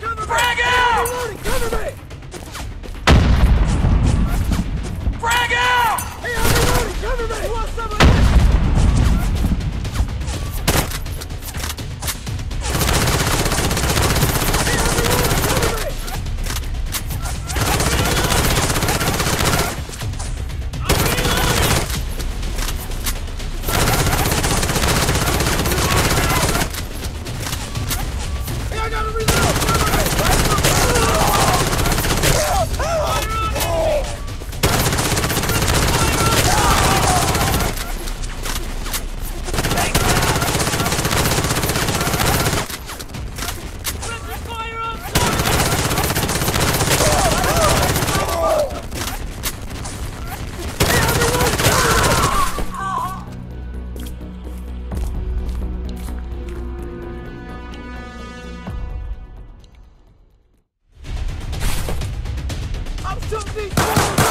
Bring! Something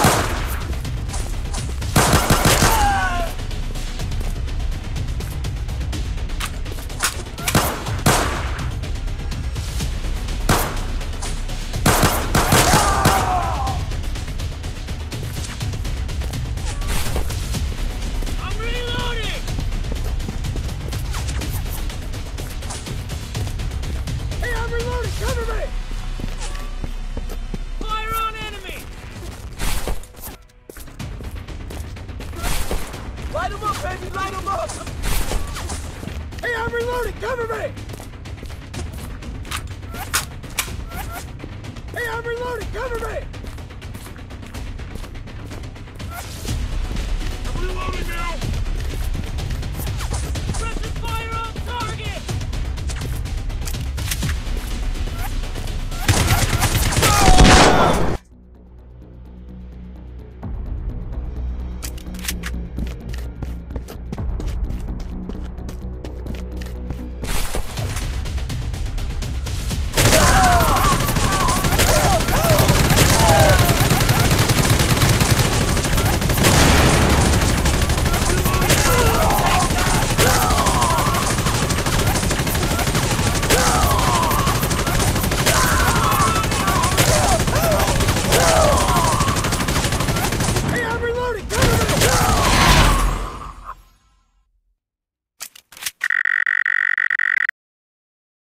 Baby! Light him up! Hey, I'm reloading! Cover me! Hey, I'm reloading! Cover me!